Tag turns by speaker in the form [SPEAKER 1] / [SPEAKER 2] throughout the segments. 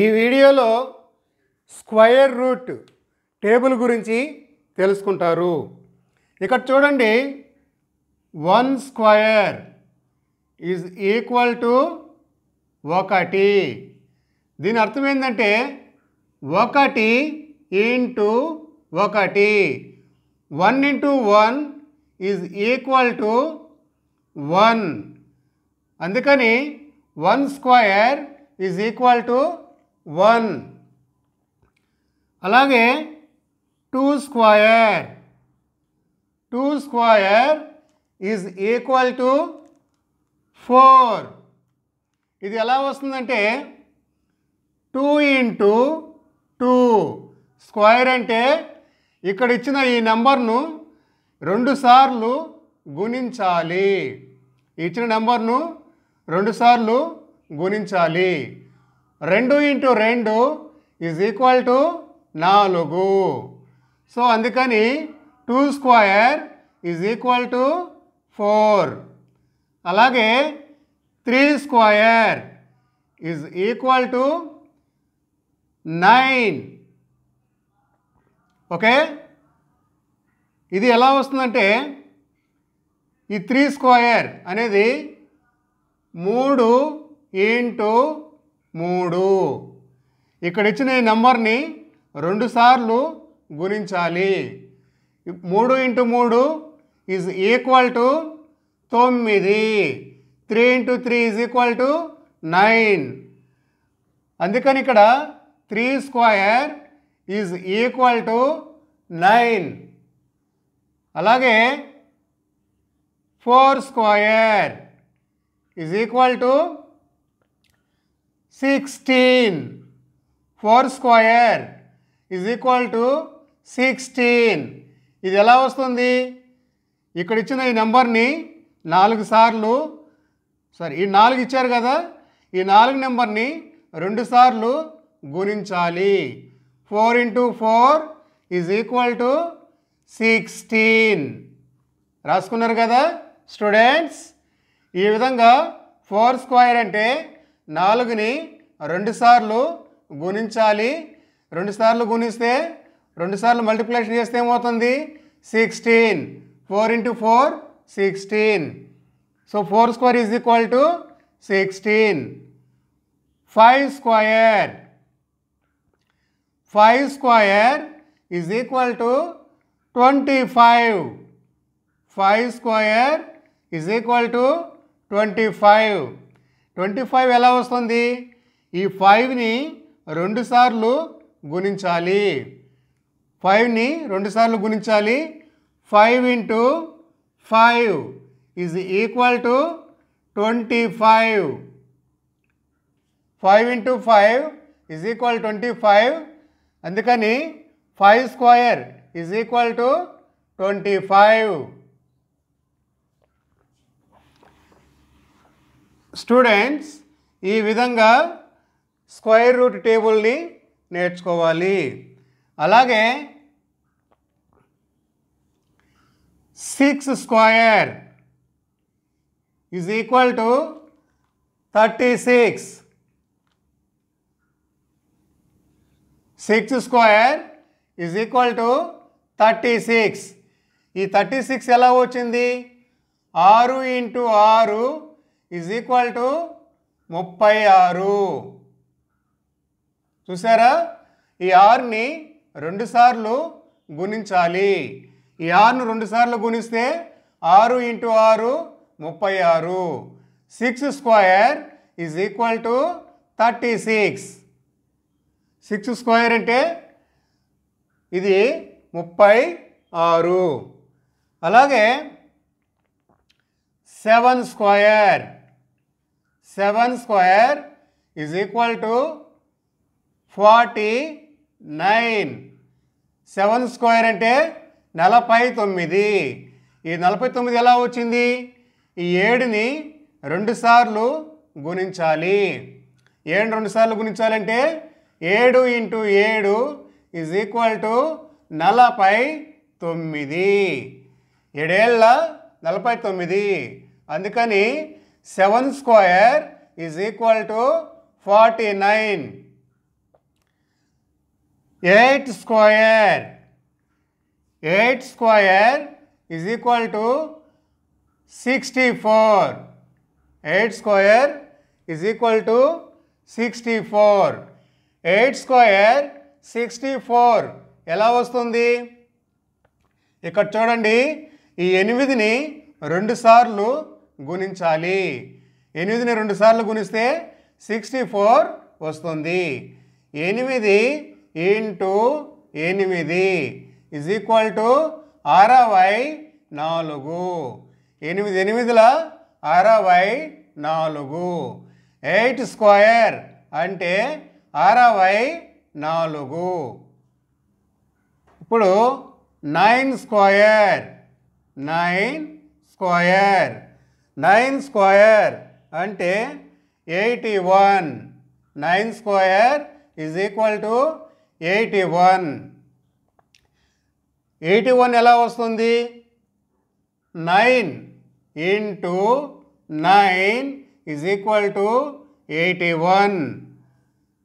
[SPEAKER 1] ఈ వీడియోలో square root table గురించి తెలుసుకుంటారు. ఇక్కడ చూడండి. One square is equal to ఒకటి. దీని అర్థం ఏంటంటే ఒకటి ఇంటూ ఒకటి. One into one is equal to one. అందుకని one square is equal to one. అలాగే two square two square is equal to four. ఇది ఎలా వస్తుందంటే టూ ఇంటూ టూ. స్క్వైర్ అంటే ఇక్కడ ఇచ్చిన ఈ నెంబర్ను రెండుసార్లు గుణించాలి. ఇచ్చిన నెంబర్ను రెండుసార్లు గుణించాలి. రెండు ఇంటూ రెండు ఈజ్ ఈక్వల్ టు నాలుగు. సో అందుకని two square is equal to four అలాగే three square is equal to nine okay ఇది ఎలా వస్తుందంటే ఈ త్రీ స్క్వయర్ అనేది మూడు ఇంటూ మూడు. ఇక్కడ ఇచ్చిన ఈ నెంబర్ని రెండుసార్లు గుణించాలి. మూడు ఇంటూ మూడు ఈజ్ ఈక్వల్ టు తొమ్మిది. Three into three is equal to nine. అందుకని ఇక్కడ three square is equal to nine. అలాగే four square is equal to sixteen four square is equal to sixteen ఇది ఎలా వస్తుంది? ఇక్కడ ఇచ్చిన ఈ నెంబర్ని నాలుగు సార్లు సారీ ఈ నాలుగు ఇచ్చారు కదా ఈ నాలుగు నెంబర్ని రెండు సార్లు గుణించాలి. Four into four is equal to sixteen రాసుకున్నారు కదా స్టూడెంట్స్ ఈ విధంగా ఫోర్ స్క్వైర్ అంటే నాలుగుని రెండుసార్లు గుణించాలి. రెండుసార్లు గుణిస్తే రెండుసార్లు మల్టిప్లికేషన్ చేస్తే ఏమవుతుంది? Sixteen. Four into four sixteen. So four square is equal to sixteen. Five square five square is equal to twenty five. Five square is equal to twenty five. Twenty five ఎలా వస్తుంది? ఈ ఫైవ్ని రెండుసార్లు గుణించాలి. ఫైవ్ని రెండుసార్లు గుణించాలి. Five into five is equal to twenty five. Five into five is equal twenty five. అందుకని five square is equal to twenty five. Students ఈ విధంగా స్క్వైర్ రూట్ టేబుల్ని నేర్చుకోవాలి. అలాగే six square is equal to thirty six. Six square is equal to thirty six. ఈ thirty six ఎలా వచ్చింది? ఆరు ఇంటూ ఆరు ఈజ్ ఈక్వల్ టు ముప్పై ఆరు. చూసారా ఈ ఆరుని రెండుసార్లు గుణించాలి. ఈ ఆరును రెండుసార్లు గుణిస్తే ఆరు ఇంటూ ఆరు ముప్పై ఆరు. Six square is equal to thirty six. Six square అంటే ఇది ముప్పై ఆరు. అలాగే seven square seven square is equal to forty nine seven square అంటే నలభై తొమ్మిది. ఈ నలభై తొమ్మిది ఎలా వచ్చింది? ఈ ఏడుని రెండుసార్లు గుణించాలి. ఏడు రెండుసార్లు గుణించాలంటే ఏడు ఇంటూ ఏడు ఈజ్ ఈక్వల్ టు నలభై తొమ్మిది. ఏడేళ్ళ నలభై తొమ్మిది. అందుకని seven square is equal to forty nine. Eight square eight square is equal to sixty four. Eight square is equal to sixty four. Eight square sixty four. ఎలా వస్తుంది? ఇక్కడ చూడండి ఈ ఎనిమిదిని రెండు సార్లు గుణించాలి. ఎనిమిదిని రెండు సార్లు గుణిస్తే సిక్స్టీ ఫోర్ వస్తుంది. ఎనిమిది ఇంటూ ఎనిమిది ఇజ్ ఈక్వల్ టు అరవై నాలుగు. ఎనిమిది ఎనిమిదిల అరవై నాలుగు. ఎయిట్ స్క్వయర్ అంటే అరవై నాలుగు. ఇప్పుడు nine square nine square nine square అంటే eighty one. Nine square is equal to eighty one. Eighty one ఎలా వస్తుంది? Nine into nine is equal to eighty one.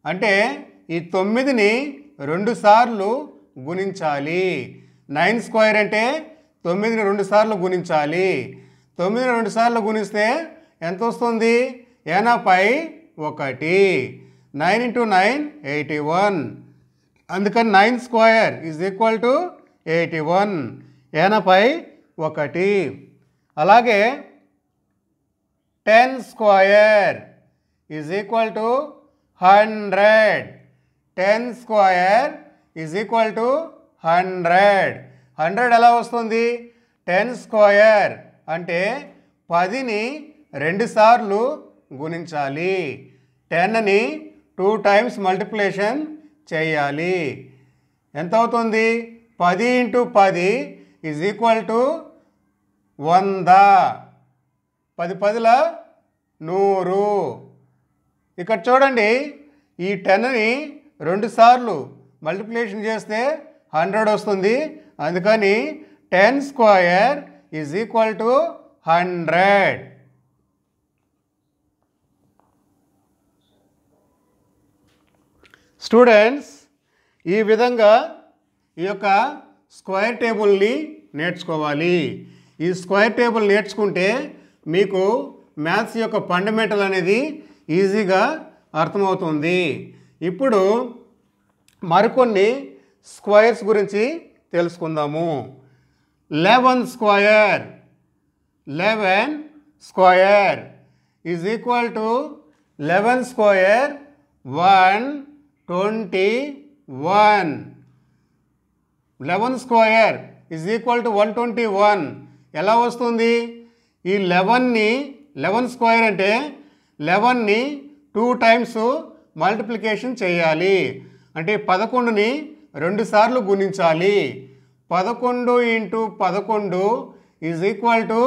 [SPEAKER 1] అంటే ఈ తొమ్మిదిని రెండు సార్లు గుణించాలి. నైన్ స్క్వేర్ అంటే తొమ్మిదిని రెండు సార్లు గుణించాలి. తొమ్మిది రెండు సార్లు గుణిస్తే ఎంత వస్తుంది? ఎనభై ఒకటి. Nine into nine eighty one. అందుకని nine square is equal to eighty one. ఎనభై ఒకటి. అలాగే ten square is equal to hundred. Ten square is equal to hundred. Hundred ఎలా వస్తుంది? టెన్ స్క్వయర్ అంటే పదిని రెండుసార్లు గుణించాలి. టెన్ని టూ టైమ్స్ మల్టిప్లేషన్ చేయాలి. ఎంత అవుతుంది పది ఇంటూ పది ఈజ్ ఈక్వల్ టు వంద. పది పదిల నూరు. ఇక్కడ చూడండి ఈ టెన్ని రెండు సార్లు మల్టిప్లికేషన్ చేస్తే హండ్రెడ్ వస్తుంది. అందుకని ten square is equal to hundred students ఈ విధంగా ఈ యొక్క స్క్వేర్ టేబుల్ని నేర్చుకోవాలి. ఈ స్క్వేర్ టేబుల్ నేర్చుకుంటే మీకు మ్యాథ్స్ యొక్క ఫండమెంటల్ అనేది ఈజీగా అర్థమవుతుంది. ఇప్పుడు మరికొన్ని స్క్వైర్స్ గురించి తెలుసుకుందాము. Eleven square eleven square is equal to eleven square one twenty one eleven square is equal to one twenty one ఎలా వస్తుంది? ఈ లెవెన్ని లెవెన్ స్క్వయర్ అంటే లెవెన్ని టూ టైమ్స్ మల్టిప్లికేషన్ చేయాలి. అంటే పదకొండుని రెండుసార్లు గుణించాలి. పదకొండు ఇంటూ పదకొండు is equal to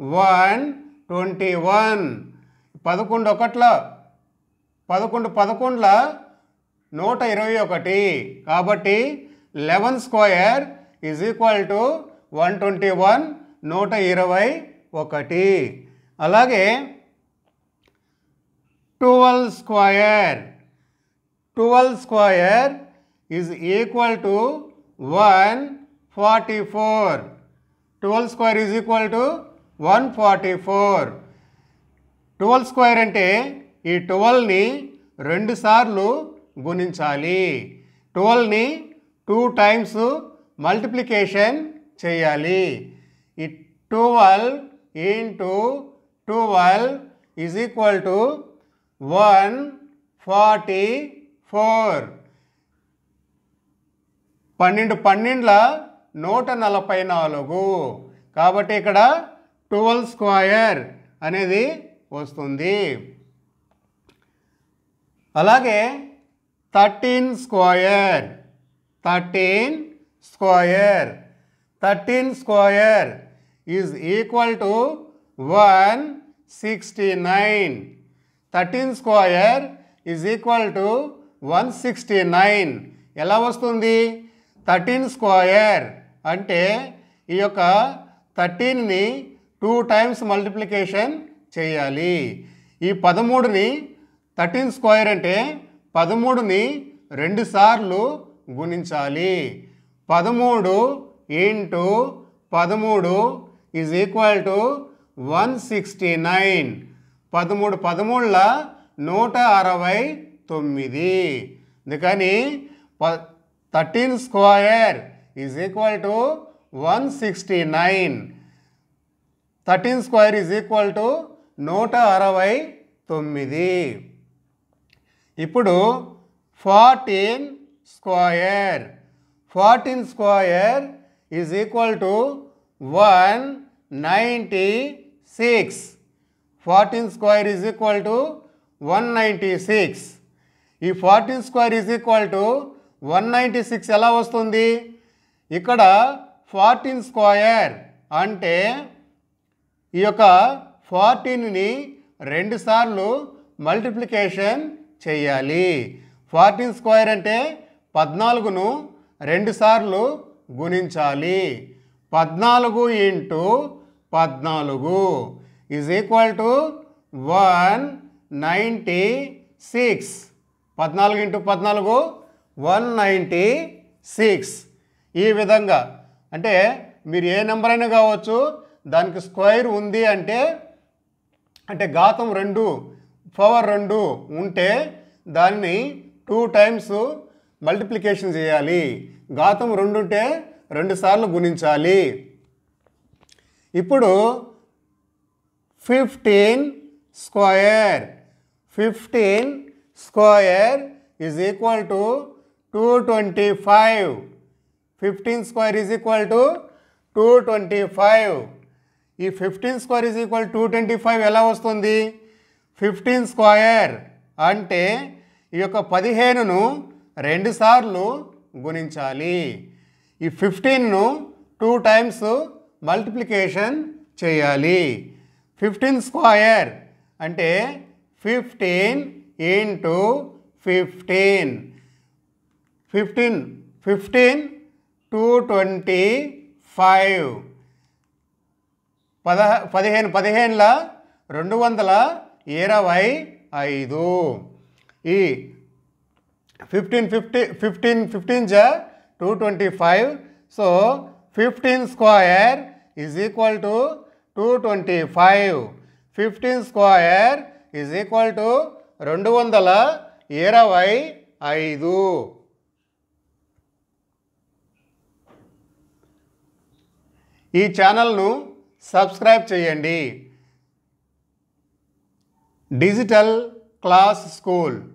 [SPEAKER 1] one twenty one పదకొండు ఒకట్ల. పదకొండు పదకొండుల నూట ఇరవై ఒకటి. కాబట్టి eleven square is equal to one twenty one నూట ఇరవై ఒకటి. అలాగే twelve square twelve square is equal to one forty four. Twelve square is equal to one forty four. Twelve square అంటే ఈ ట్వెల్వ్ని రెండుసార్లు గుణించాలి. ట్వెల్వ్ని టూ టైమ్స్ మల్టిప్లికేషన్ చేయాలి. ఈ twelve into twelve is equal to one forty four. పన్నెండు పన్నెండుల నూట నలభై నాలుగు. కాబట్టి ఇక్కడ ట్వెల్వ్ స్క్వయర్ అనేది వస్తుంది. అలాగే thirteen square thirteen square thirteen square is equal to one sixty nine. Thirteen square is equal to one sixty nine. ఎలా వస్తుంది? థర్టీన్ స్క్వయర్ అంటే ఈ యొక్క థర్టీన్ని టూ టైమ్స్ మల్టిప్లికేషన్ చేయాలి. ఈ పదమూడుని థర్టీన్ స్క్వేర్ అంటే పదమూడుని రెండుసార్లు గుణించాలి. పదమూడు ఇంటూ పదమూడు is equal to one sixty nine పదమూడు పదమూడుల నూట అరవై తొమ్మిది. అందుకని ప thirteen square is equal to one sixty nine thirteen square is equal to నూట అరవై తొమ్మిది ఇప్పుడు fourteen square fourteen square is equal to one ninety six fourteen square is equal to one ninety six ఈ fourteen square is equal to one ninety six ఎలా వస్తుంది? ఇక్కడ fourteen square అంటే ఈ యొక్క ఫార్టీన్ని రెండుసార్లు మల్టిప్లికేషన్ చేయాలి. ఫార్టీన్ స్క్వయర్ అంటే పద్నాలుగును రెండుసార్లు గుణించాలి. పద్నాలుగు ఇంటూ పద్నాలుగు is equal to one ninety six పద్నాలుగు ఇంటూ పద్నాలుగు వన్ నైంటీ సిక్స్ ఈ విధంగా. అంటే మీరు ఏ నెంబర్ అయినా కావచ్చు దానికి స్క్వైర్ ఉంది అంటే అంటే ఘాతం రెండు పవర్ రెండు ఉంటే దాన్ని టూ టైమ్స్ మల్టిప్లికేషన్ చేయాలి. ఘాతం రెండు ఉంటే గుణించాలి. ఇప్పుడు fifteen square fifteen square is equal to two twenty five. Fifteen square is equal to two twenty five ఈ fifteen square is equal two twenty five ఎలా వస్తుంది? ఫిఫ్టీన్ స్క్వయర్ అంటే ఈ యొక్క పదిహేనును రెండుసార్లు గుణించాలి. ఈ ఫిఫ్టీన్ను టూ టైమ్స్ మల్టిప్లికేషన్ చేయాలి. ఫిఫ్టీన్ స్క్వయర్ అంటే fifteen into fifteen fifteen fifteen two twenty five. పద పదిహేను పదిహేనుల రెండు వందల ఇరవై ఐదు. ఈ ఫిఫ్టీన్ ఫిఫ్టీ ఫిఫ్టీన్ ఫిఫ్టీన్ జ two twenty five. So fifteen square is equal to two twenty five. Fifteen square is equal to రెండు వందల ఇరవై ఐదు. ఈ ఛానల్ను సబ్స్క్రైబ్ చేయండి. Digital class school.